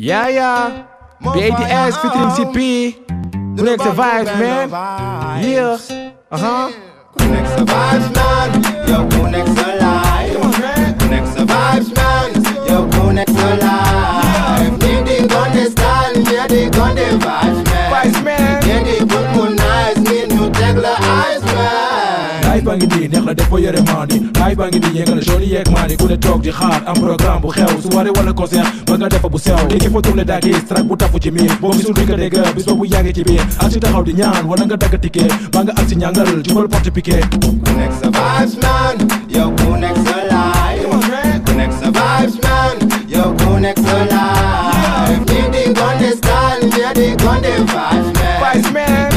Yeah, yeah. BADS featuring CP. Ku nekk sa vibes, man. Yeah. Uh-huh. Ku nekk sa vibes man yow ku nekk sa life ku nekk sa vibes man baa ngi nii neex la def ko yore maani. Live baa ngi nii yëngal na show ni yeeg maani. Ku ne toog di xaar am programme bu xew. Soirée wala concert ba nga defa bu sew. Léegi fa tourné daa gis track bu tafu ci miir. Boo gisul di nga dégg bis boobu yaa ngi ci biir. Ak si taxaw di ñaan wala nga dagg ticket. Ba nga ak si ñàngal jubal porte piquet. Ku nekk sa vibes man. Yow ku nekk sa life. Ku nekk sa vibes man. Yow ku nekk sa life. Ñii di gonde style ñii di gonde vibes Vibes, man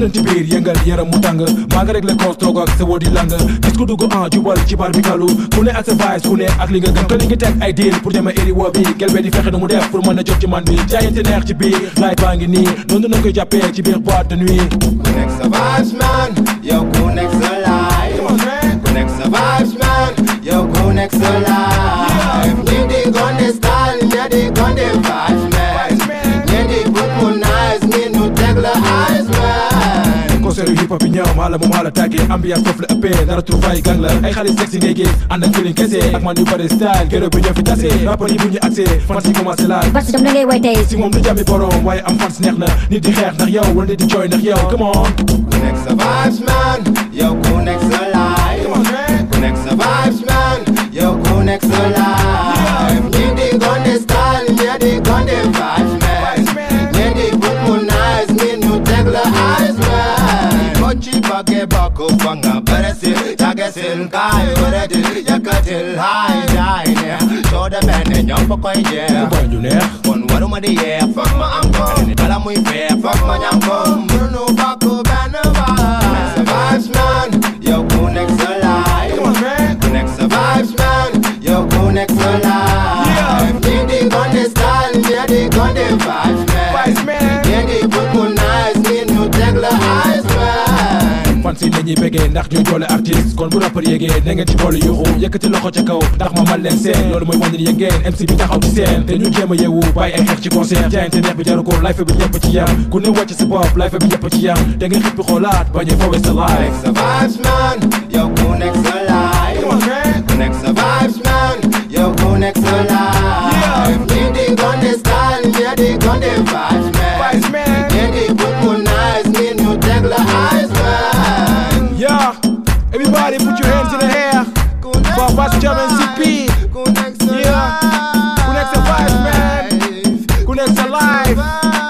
leen ci biir yëngal yaram mu tàng maa nga réglé cons toog ak sa woo di lang gis ku dugg en jubal ci bar bi kalu ku ne ak sa vibes ku ne ak li nga gëm te li ngi teg ay deal pour jëme éri woo bi gel bee di fexe nu mu def pour mën a jot ci man bi jaayante neex ci biir live baa ngi nii noonu nañ koy jàppee ci biir boîte de nuit ku nekk sa vibes man yow ku nekk sa life. Ku nekk sa man yow ku nekk sa life. Ñii di gonde hip hop yi ñëw maa la mu maa la tàggee ambiance foofu la ëppee dara trouvaille gang la ay xale sexy ngay gis ànd ak feeling kese ak man yu bëri style gërë bi ñoo fi tase rapport yi bu ñu accès fans yi commencé laaj parce que da ngay woy tey si moom du jàmmi borom waaye am fans neex na nit di xeex ndax yow wala nit di jooy ndax yow come on. Ku nekk sa vibes man. Yow ku nekk sa life ku nekk sa vibes man. Yow ku nekk sa life sil kaay bëre di yëkkatil haay jaay neex soo demee ne ñoom fa koy jeex boy ñu neex kon waruma di yeex foog ma am ko. Bala muy feex foog ma ñam yi dañuy bégee ndax ñoo doole artiste kon bu rappeur yéegee na ngeen ci boole yuuxu yëkkati loxo ca kaw ndax ma man leen seen loolu mooy wane ni yëngeen MC bi taxaw ci seen te ñu jéem a yeewu bàyyi ay xeex ci concert jaayante neex bi jaru ko life bi ñëpp ci yam ku ne wàcc sa bopp life bi ñëpp ci yam da ngeen xippi xoolaat bañ a fowee sa life. Sa vibes man yow ku nekk sa life. Ku nekk sa vibes man yow ku nekk sa life. Ñi di gonde style ñi di gonde vibes man. Bye.